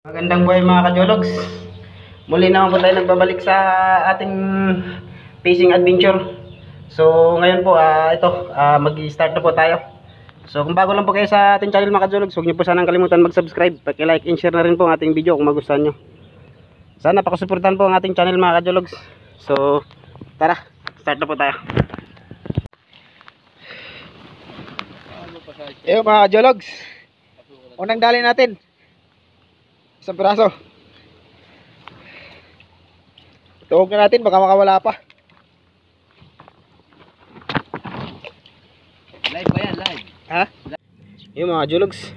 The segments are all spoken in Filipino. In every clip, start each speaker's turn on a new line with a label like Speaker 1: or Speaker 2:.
Speaker 1: Magandang buhay mga kajologs. Muli naman po tayo nagbabalik sa ating fishing adventure. So ngayon po ah, ito ah, mag-start na po tayo. So kung bago lang po kayo sa ating channel mga kajologs, huwag niyo po sanang kalimutan mag-subscribe, paki-like and share na rin po ang ating video kung magustuhan niyo. Sana pakisuportahan po ang ating channel mga kajologs. So tara, start na po tayo. Eyo mga kajologs. Unang dali natin. Isang piraso. Tuwag na natin, baka makawala pa.
Speaker 2: Live ba yan? Live?
Speaker 1: Ha? Yung mga jologs.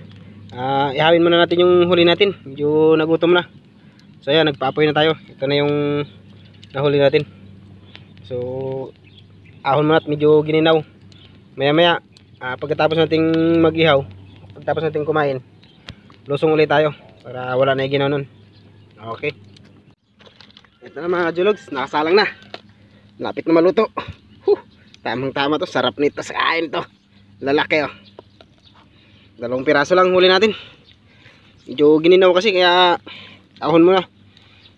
Speaker 1: Ah, ihawin muna natin yung huli natin. Medyo nagutom na. So ayan, nagpaapoy na tayo. Ito na yung nahuli natin. So ahon muna at medyo gininaw. Maya maya, ah, pagkatapos nating mag-ihaw, pagkatapos nating kumain, lusong ulit tayo para wala na yung ginaw nun. Okay. Ito na mga jologs, nakasalang na. Lapit na maluto. Huh, tamang tama to, sarap nito sa kain to. Lalaki oh. Dalawang piraso lang huli natin. Medyo gininaw kasi kaya ahon muna.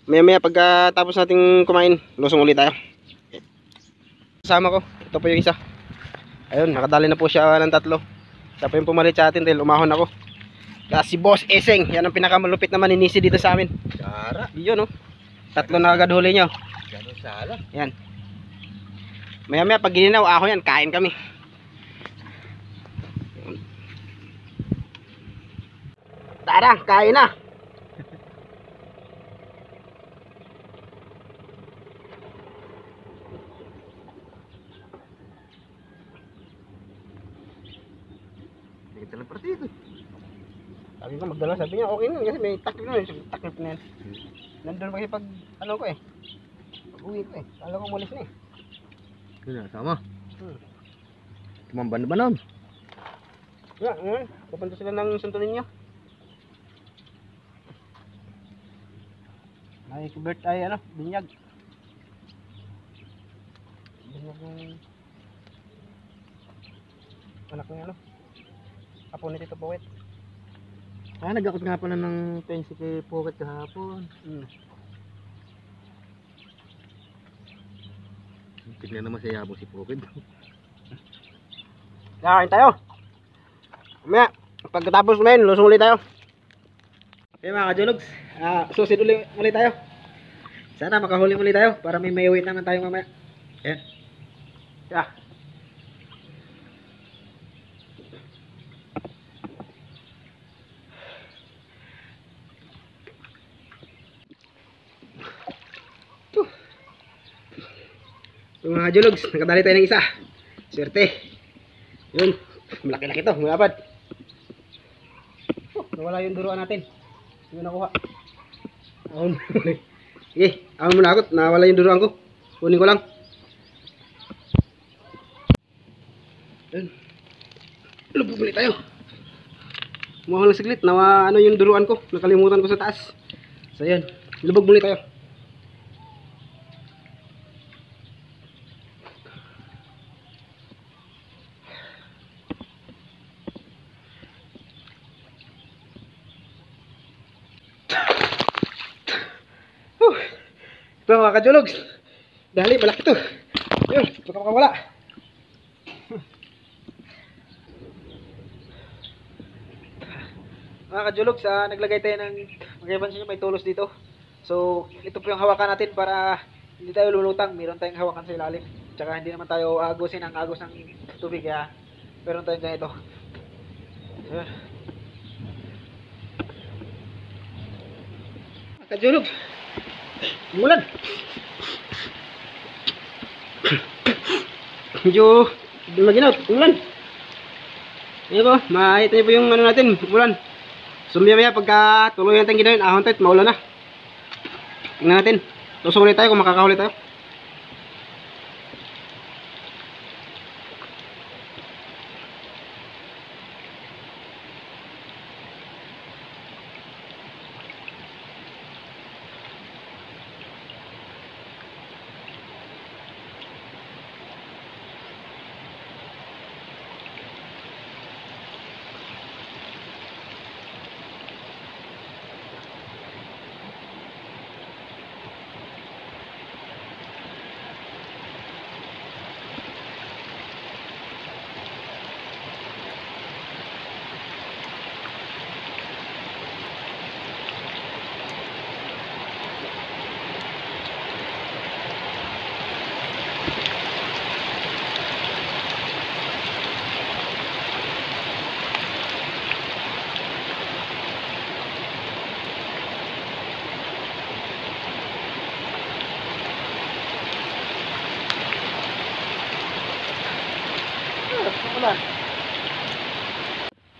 Speaker 1: Maya maya pagkatapos nating kumain, lusong ulit tayo. Kasama ko, ito po yung isa. Ayun, nakadali na po siya ng tatlo. Siya po yung pumalit sa atin dahil umahon ako. Kaya si Boss Eseng, yan ang pinakamalupit na maninisi dito sa amin.
Speaker 2: Sara.
Speaker 1: Yun oh. Tatlo na agad huli nyo.
Speaker 2: Ganun sala.
Speaker 1: Yan. Maya maya pag gininaw, ako yan, kain kami. Tara, kain na. Dito lang partido. Sabi ko magdala, sabi niya okay na kasi may takip na, may takip na yan. Nandun pa kasi pag ano ko eh. Pag uwi ko eh. Kala ko mulis na eh.
Speaker 2: Yun na, sama.
Speaker 1: Hmm.
Speaker 2: Tumamban ba nun?
Speaker 1: Yeah, ngayon. Pupunta sila ng Santo Niño. May kubert ay ano, binyag. Binyag ng anak ng ano. Apo ni Tito Poet.
Speaker 2: Ah, nagakot nga pala ng pensi kay Pocket kahapon.
Speaker 1: Hmm.
Speaker 2: Tignan naman siya yabong si Pocket.
Speaker 1: Kakain tayo. Mamaya, pagkatapos kumain, lusong ulit tayo. Okay mga kajulogs, ah, susid ulit, ulit tayo. Sana makahuli ulit tayo para may may naman tayo mamaya. Ayan. Yeah. So mga jologs, nakadali tayo ng isa. Swerte. Yun. Malaki-laki to, malapad. Oh, nawala yung duruan natin. Hindi nakuha. Ahon. Sige, ahon mo na ako. Nawala yung duruan ko. Kunin ko lang. Yun. Lubog ulit tayo. Mukhang lang saglit. Nawa, ano yung duruan ko. Nakalimutan ko sa taas. So yun. Lubog ulit tayo. Ito mga kajologs. Dali, malaki to. Yun, baka makawala. Mga kajologs, ah, naglagay tayo ng, magkapansin nyo, may tulos dito. So, ito po yung hawakan natin para hindi tayo lulutang. Meron tayong hawakan sa ilalim. Tsaka hindi naman tayo agusin ang agos ng tubig. Kaya, meron tayong ganito. Ayan. Mga kajologs, Umulan. Medyo lumaginaw, umulan. Ayan po, makita niyo po yung ano natin, umulan. So maya maya pagka tuloy natin ginawin, ahon tayo, maulan na. Tingnan natin. Tusok ulit tayo kung makakahuli tayo.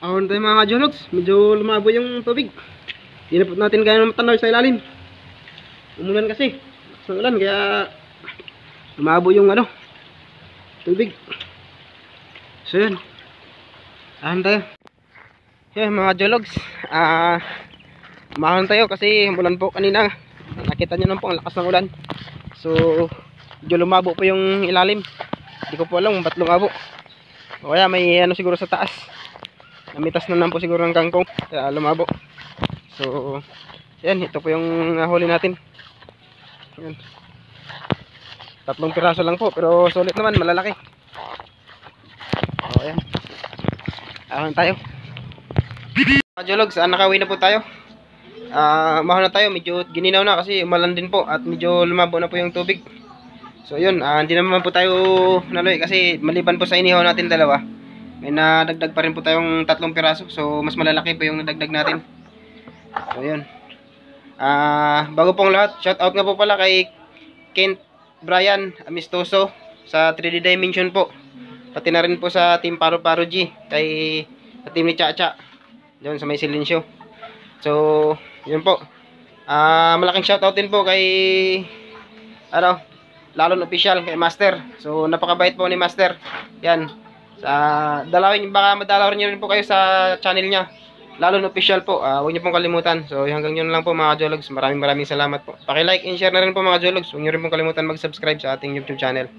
Speaker 1: Ahon tayo mga jologs, medyo lumabo yung tubig. Po natin kaya matanaw sa ilalim. Umulan kasi. Ng ulan kaya lumabo yung ano, tubig. So yun. Ahon tayo. Yan mga jologs. Ah, umahon tayo kasi umulan po kanina. Nakita nyo naman po ang lakas ng ulan. So, medyo lumabo po yung ilalim. Hindi ko po alam kung ba't lumabo. O kaya may ano siguro sa taas. Namitas na naman po siguro ng kangkong. Kaya lumabo. So, yan. Ito po yung nahuli natin. Yan. Tatlong piraso lang po. Pero sulit naman. Malalaki. O, yan. Ahon tayo. Jologs, ah, nakawin na po tayo. Ah, mahal na tayo. Medyo gininaw na kasi umalan din po. At medyo lumabo na po yung tubig. So, yun. ah, hindi naman po tayo naloy. Kasi maliban po sa inihaw natin dalawa may nadagdag pa rin po tayong tatlong piraso so mas malalaki po yung nadagdag natin. So yun. Ah bago pong lahat shout out nga po pala kay Kent Brian Amistoso sa 3D Dimension po. Pati na rin po sa Team Paro Paro G kay sa team ni Chacha doon sa may Silencio. So yun po. Ah malaking shout out din po kay ano lalon official kay Master. So napakabait po ni Master. Yan sa dalawin baka madalaw niyo rin po kayo sa channel niya. Lalo na official po ah huwag niyo pong kalimutan. So hanggang yun lang po mga jologs maraming maraming salamat po. Paki-like and share na rin po mga jologs huwag niyo rin pong kalimutan mag-subscribe sa ating YouTube channel